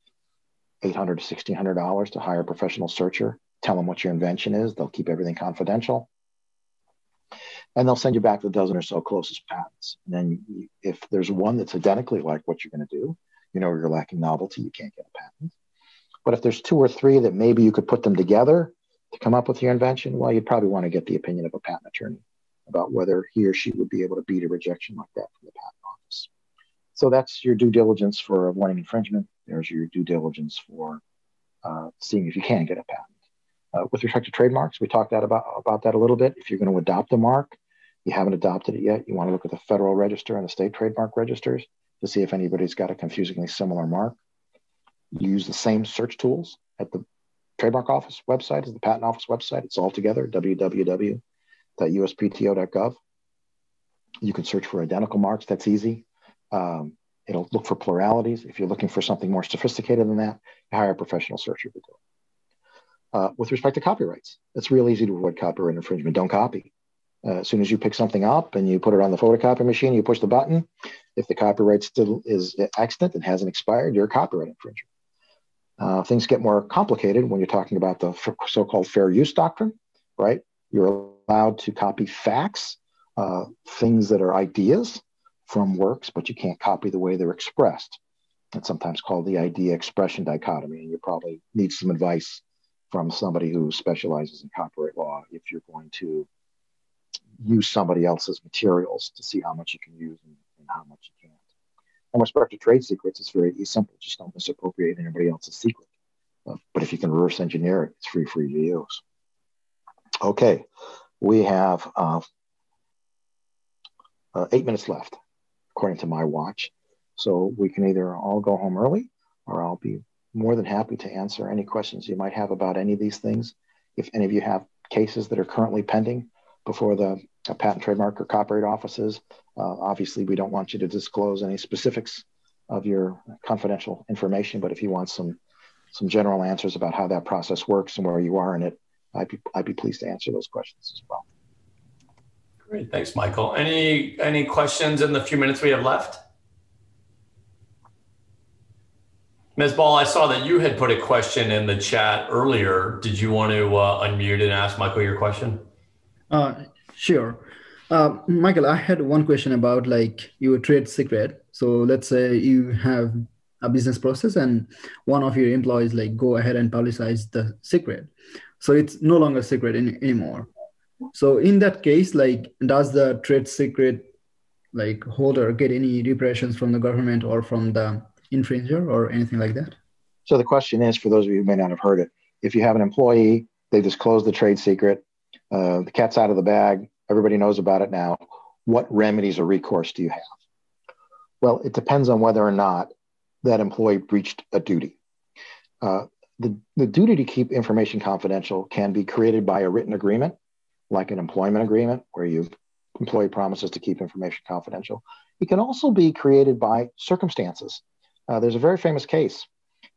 $800 to $1,600 to hire a professional searcher. Tell them what your invention is. They'll keep everything confidential. And they'll send you back the dozen or so closest patents. And then if there's one that's identically like what you're going to do, you know, you're lacking novelty, you can't get a patent. But if there's two or three that maybe you could put them together to come up with your invention, well, you'd probably want to get the opinion of a patent attorney about whether he or she would be able to beat a rejection like that from the patent office. So that's your due diligence for avoiding infringement. There's your due diligence for uh, seeing if you can get a patent. Uh, with respect to trademarks, we talked that about, about that a little bit. If you're going to adopt a mark, you haven't adopted it yet, you want to look at the federal register and the state trademark registers to see if anybody's got a confusingly similar mark. You use the same search tools at the trademark office website as the patent office website. It's all together, www uspto.gov. You can search for identical marks. That's easy. Um, it'll look for pluralities. If you're looking for something more sophisticated than that, hire a professional searcher to do it. Uh, with respect to copyrights, it's real easy to avoid copyright infringement. Don't copy. Uh, as soon as you pick something up and you put it on the photocopy machine, you push the button. If the copyright still is extant and hasn't expired, you're a copyright infringer. Uh, things get more complicated when you're talking about the so-called fair use doctrine, right? You're allowed to copy facts, uh, things that are ideas from works, but you can't copy the way they're expressed. It's sometimes called the idea expression dichotomy, and you probably need some advice from somebody who specializes in copyright law if you're going to use somebody else's materials to see how much you can use and, and how much you can't. And with respect to trade secrets, it's very simple. Just don't misappropriate anybody else's secret. Uh, but if you can reverse engineer it, it's free for you to use. Okay, we have uh, uh, eight minutes left, according to my watch. So we can either all go home early or I'll be more than happy to answer any questions you might have about any of these things. If any of you have cases that are currently pending before the uh, patent, trademark, or copyright offices, uh, obviously we don't want you to disclose any specifics of your confidential information, but if you want some some general answers about how that process works and where you are in it, I'd be, I'd be pleased to answer those questions as well. Great, thanks, Michael. Any any questions in the few minutes we have left? Ms. Ball, I saw that you had put a question in the chat earlier. Did you want to uh, unmute and ask Michael your question? Uh, sure. Uh, Michael, I had one question about like your trade secret. So let's say you have a business process and one of your employees like go ahead and publicize the secret. So it's no longer secret in, anymore. So in that case, like does the trade secret like holder get any repressions from the government or from the infringer or anything like that? So the question is, for those of you who may not have heard it, if you have an employee, they disclose the trade secret, uh, the cat's out of the bag, everybody knows about it now. What remedies or recourse do you have? Well, it depends on whether or not that employee breached a duty. Uh, the, the duty to keep information confidential can be created by a written agreement, like an employment agreement, where you employee promises to keep information confidential. It can also be created by circumstances uh, there's a very famous case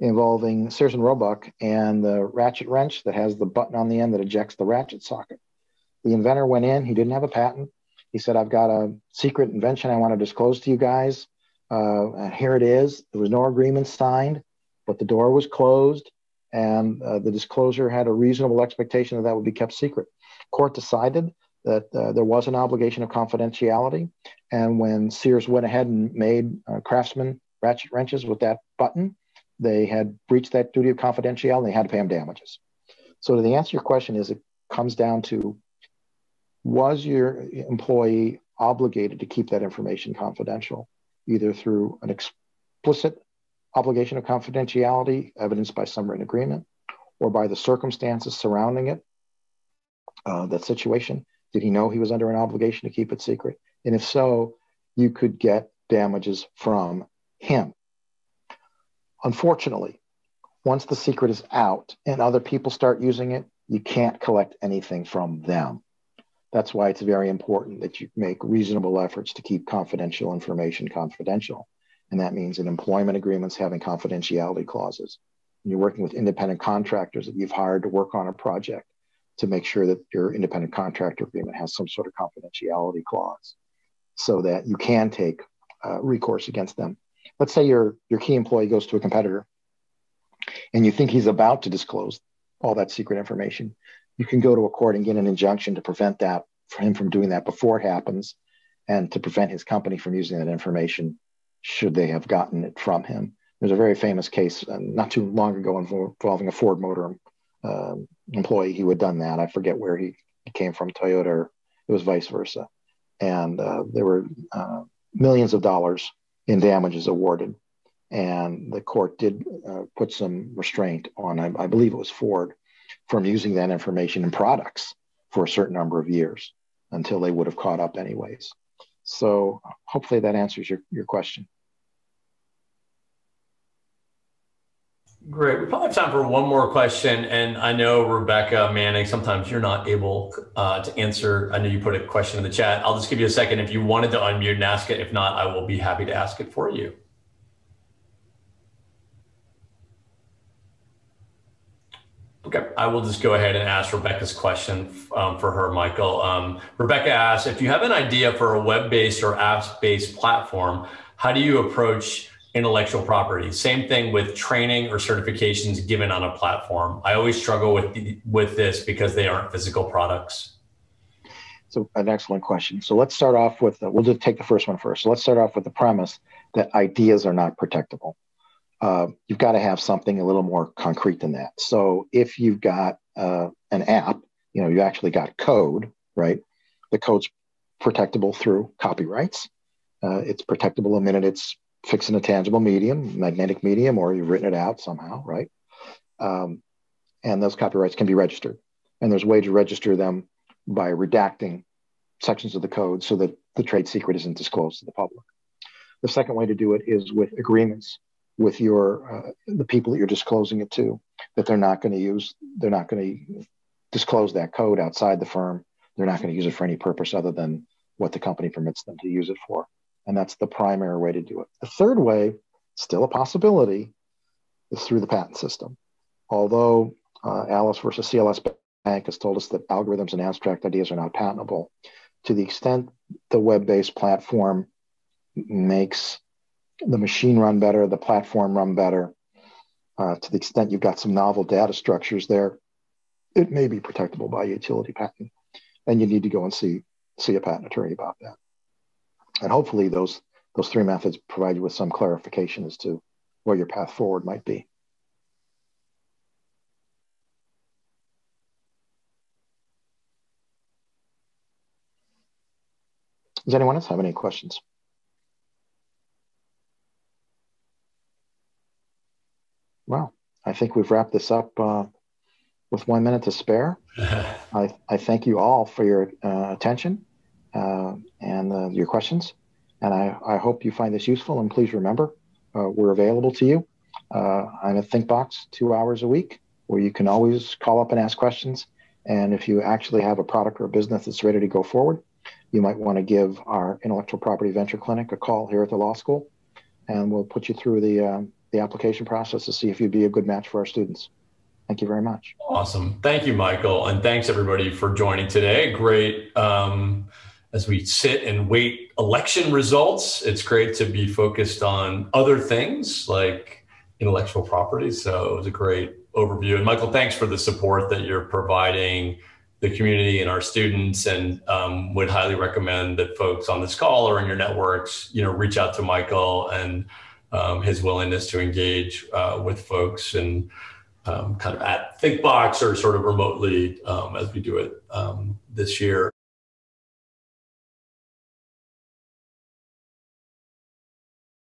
involving Sears and Roebuck and the ratchet wrench that has the button on the end that ejects the ratchet socket. The inventor went in, he didn't have a patent. He said, I've got a secret invention I want to disclose to you guys. Uh, here it is. There was no agreement signed, but the door was closed, and uh, the disclosure had a reasonable expectation that that would be kept secret. Court decided that uh, there was an obligation of confidentiality. And when Sears went ahead and made uh, Craftsman ratchet wrenches with that button. They had breached that duty of confidentiality and they had to pay them damages. So the answer to your question is it comes down to was your employee obligated to keep that information confidential, either through an explicit obligation of confidentiality evidenced by some written agreement or by the circumstances surrounding it, uh, that situation? Did he know he was under an obligation to keep it secret? And if so, you could get damages from him. Unfortunately, once the secret is out and other people start using it, you can't collect anything from them. That's why it's very important that you make reasonable efforts to keep confidential information confidential. And that means in employment agreements having confidentiality clauses. you're working with independent contractors that you've hired to work on a project to make sure that your independent contractor agreement has some sort of confidentiality clause so that you can take uh, recourse against them let's say your your key employee goes to a competitor and you think he's about to disclose all that secret information you can go to a court and get an injunction to prevent that for him from doing that before it happens and to prevent his company from using that information should they have gotten it from him there's a very famous case uh, not too long ago involving a ford motor uh, employee who had done that i forget where he came from toyota or it was vice versa and uh, there were uh, millions of dollars in damages awarded. And the court did uh, put some restraint on, I, I, believe it was Ford, from using that information in products for a certain number of years until they would have caught up, anyways. So hopefully that answers your, your question. Great. We probably have time for one more question. And I know, Rebecca Manning, sometimes you're not able uh, to answer. I know you put a question in the chat. I'll just give you a second if you wanted to unmute and ask it. If not, I will be happy to ask it for you. Okay, I will just go ahead and ask Rebecca's question um, for her, Michael. Um, Rebecca asks If you have an idea for a web based or app based platform, how do you approach intellectual property. Same thing with training or certifications given on a platform. I always struggle with the, with this because they aren't physical products. So an excellent question. So let's start off with the, we'll just take the first one first. So let's start off with the premise that ideas are not protectable. Uh, you've got to have something a little more concrete than that. So if you've got uh, an app, you know, you actually got code, right? The code's protectable through copyrights. Uh, it's protectable the minute it's fixed in a tangible medium, magnetic medium, or you've written it out somehow, right? Um, and those copyrights can be registered. And there's a way to register them by redacting sections of the code so that the trade secret isn't disclosed to the public. The second way to do it is with agreements with your uh, the people that you're disclosing it to that they're not going to use they're not going to disclose that code outside the firm they're not going to use it for any purpose other than what the company permits them to use it for and that's the primary way to do it the third way still a possibility is through the patent system although uh, alice versus cls bank has told us that algorithms and abstract ideas are not patentable to the extent the web-based platform makes the machine run better, the platform run better. Uh, to the extent you've got some novel data structures there, it may be protectable by utility patent, and you need to go and see see a patent attorney about that. And hopefully, those those three methods provide you with some clarification as to where your path forward might be. Does anyone else have any questions? Well, I think we've wrapped this up uh, with one minute to spare. I, I thank you all for your uh, attention and uh, your questions. And I, I hope you find this useful. And please remember, uh, we're available to you. Uh, I'm at ThinkBox two hours a week where you can always call up and ask questions. And if you actually have a product or a business that's ready to go forward, you might want to give our intellectual property venture clinic a call here at the law school, and we'll put you through the um, the application process to see if you'd be a good match for our students. Thank you very much. Awesome. Thank you, Michael. And thanks everybody for joining today. Great. Um, as we sit and wait election results, it's great to be focused on other things like intellectual property. So it was a great overview. And Michael, thanks for the support that you're providing the community and our students and um, would highly recommend that folks on this call or in your networks, you know, reach out to Michael and um, his willingness to engage uh, with folks and um, kind of at ThinkBox or sort of remotely um, as we do it um, this year.